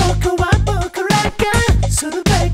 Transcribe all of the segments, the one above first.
Boca, why Boca, like a, so the baby.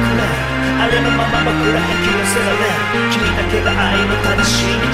れあれのまま僕ら引き寄せられ君だけが愛の楽しみ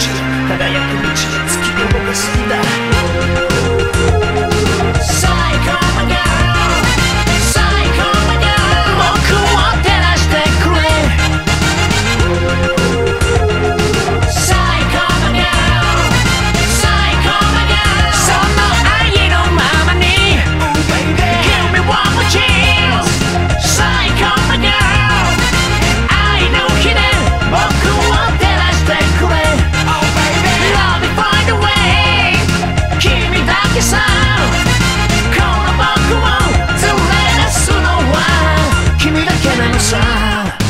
sign